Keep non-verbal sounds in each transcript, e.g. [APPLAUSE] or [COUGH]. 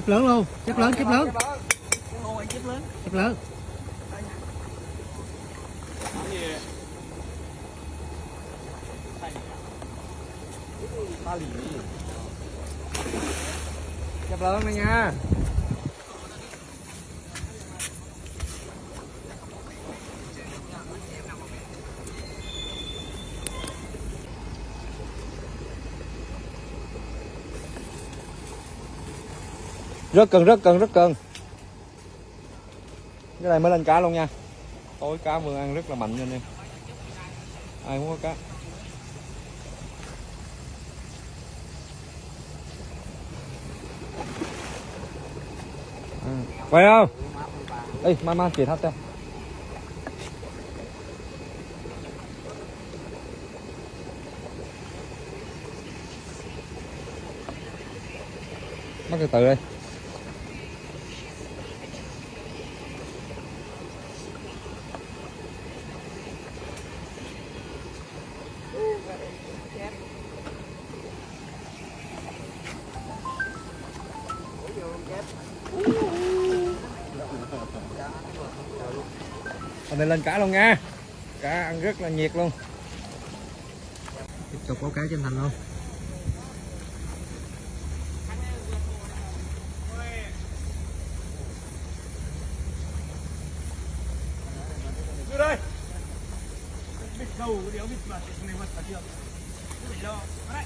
chép lớn luôn chép lớn chép lớn Ôi chép lớn. chép lớn Ta lì. chép lớn đây nha rất cần rất cần rất cần. Cái này mới lên cá luôn nha. Tối cá vừa ăn rất là mạnh nha anh em. Ai muốn có cá? Ừ. Quay không? Ê, mai mai chuyển hết cho Bắt từ từ đây. Hôm nay lên cá luôn nha Cá ăn rất là nhiệt luôn Tiếp tục có cá trên thành luôn Đưa đây. Bịt đầu đéo bịt vào thì này vật cả chưa. Bịt đâu. Đấy.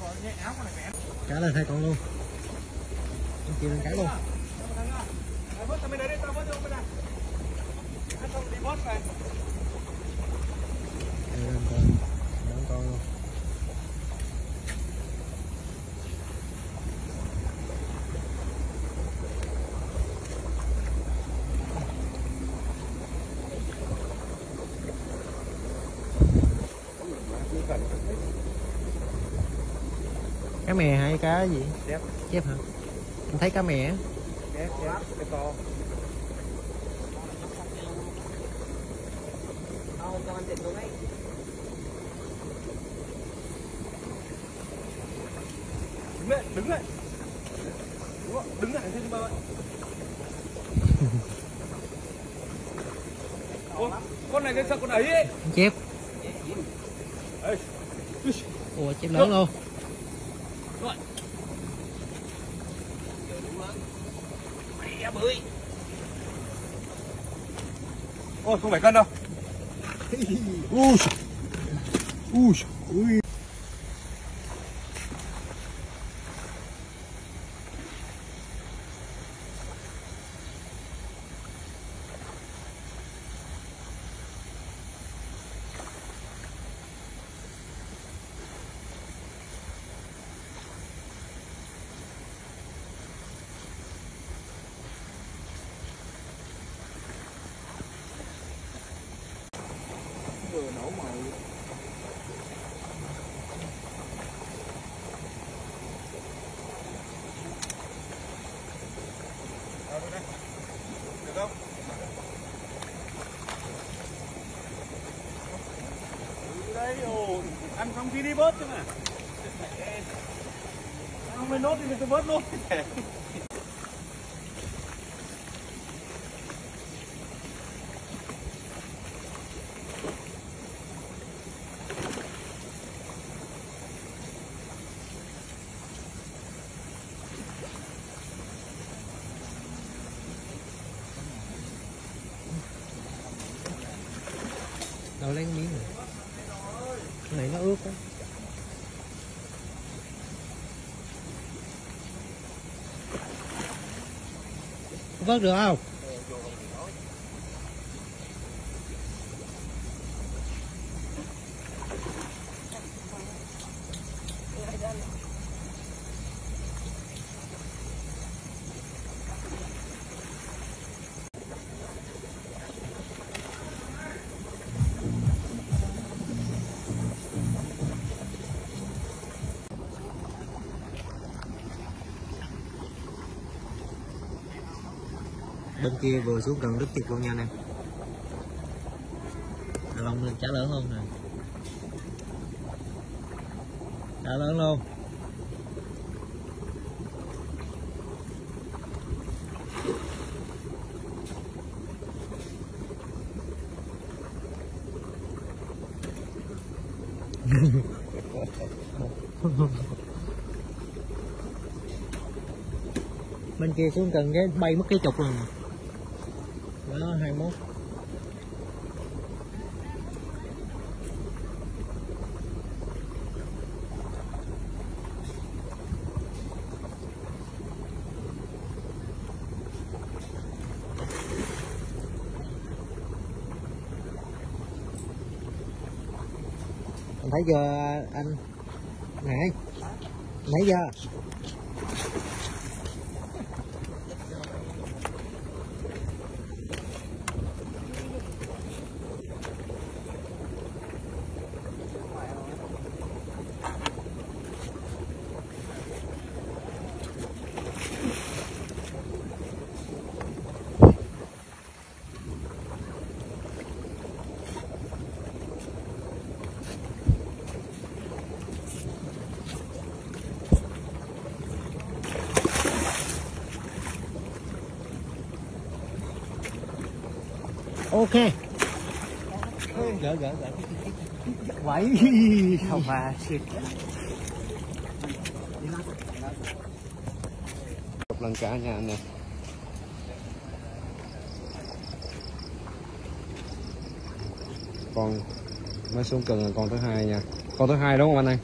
Rồi nhẹ áo con này mẹ. Cá lên hai con luôn Con kia lên cá luôn Tao vớt bên đấy đi, tao vớt vô bên này. Không đi vớt về. Đây con Lên con luôn cá mè hay cá gì Chép. chép hả anh thấy cá mè Chép, chép, cái to. Đứng lại, đứng lại. Đúng rồi, đứng lại thêm ba bạn. [LAUGHS] Ôi, con này cái sao con ấy ấy. chép Ê, ủa chép lớn luôn Rồi. Mẹ bưởi. Ôi, không phải cân đâu. ui ui ui ăn xong thì đi bớt chứ mà. Không mới nốt thì mình tôi bớt luôn. Đâu lấy cái miếng này? Cái này nó ướt á vớt được không? bên kia vừa xuống gần đứt thịt luôn nha anh em. Lông lên cá lớn luôn nè. Cá lớn luôn. [LAUGHS] Bên kia xuống cần cái bay mất cái chục rồi đó hai mốt. Anh thấy chưa anh Nãy nãy giờ ok. Gỡ gỡ gỡ quẩy. Không mà một lần cả nhà nè. Còn mới xuống cần là con thứ hai nha. Con thứ hai đúng không anh ơi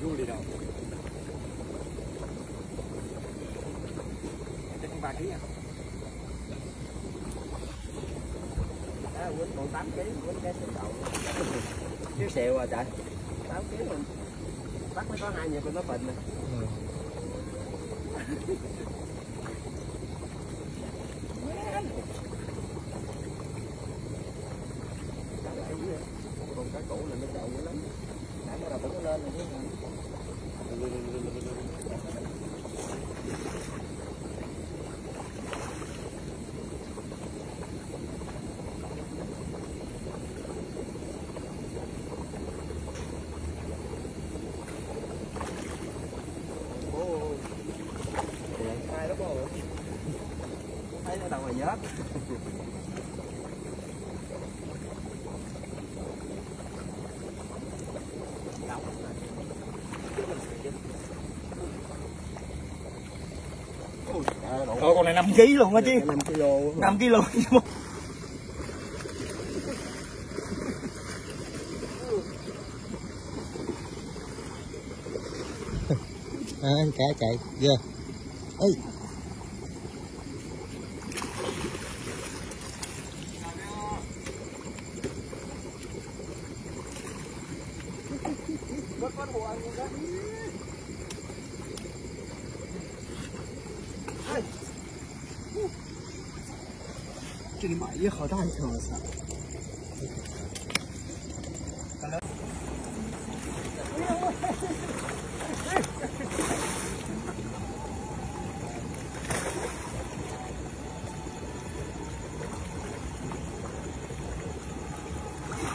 vui đi đâu chắc không ba ký à đó quýnh còn tám ký quýnh cái xịt đậu. [LAUGHS] Chứ xèo à trời. Tám ký mình bắt mới có hai nhịp mình nó phình nè. Còn cái cũ này nó chậu dữ lắm đã bắt đầu tụi nó lên rồi chứ Ồ, hai đó bố giớt Ồ, con này 5 kg luôn á chứ. 5 kg 5 kg à, anh cả chạy giờ ơi 这里买一好大一条，我操！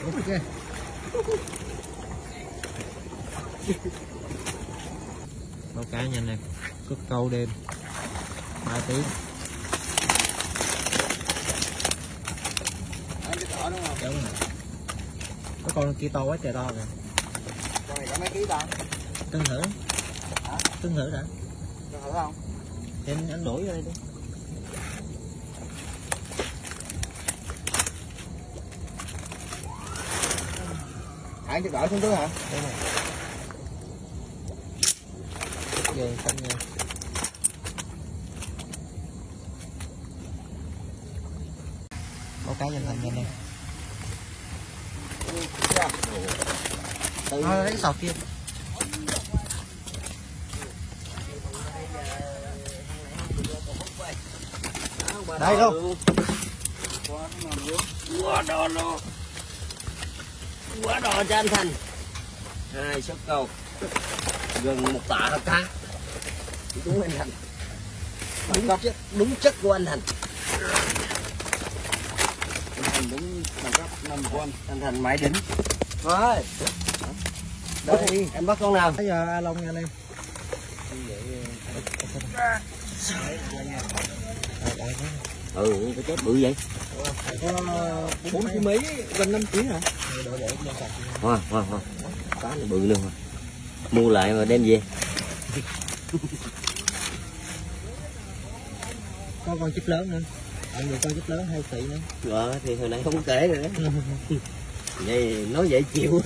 ok câu cá nhanh nè cất câu đêm 3 tiếng nhỏ đúng không? Đúng rồi. Cái con kia to quá trời to kìa. Con này có mấy ký ta? Cân thử. Hả? Cân thử đã. Cân thử không? Thì anh, anh đuổi vô đây đi. À, anh đỡ xuống trước hả? Đúng rồi. Về xong nha. cái dành thành nhanh em. Thôi lấy sọt kia. Đây đâu? Quá đò luôn. Quá đò cho anh Thành. Hai số câu Gần một tạ hả cá Đúng anh Thành. Đúng chất, đúng chất của anh Thành. Anh Thành đúng bằng cấp năm của anh Anh Thành mãi đỉnh. Rồi Đây, em bắt con nào? Bây giờ a long nha anh em. Ừ, cái chết bự vậy. Có bốn ký mấy gần năm ký hả? Hoa, hoa, hoa. Cá này bự luôn rồi Mua lại mà đem về. Có con chích lớn nữa. Mọi người con chích lớn hai tỷ nữa. Ờ, thì hồi nãy không kể rồi đó [LAUGHS] Vậy nói vậy chịu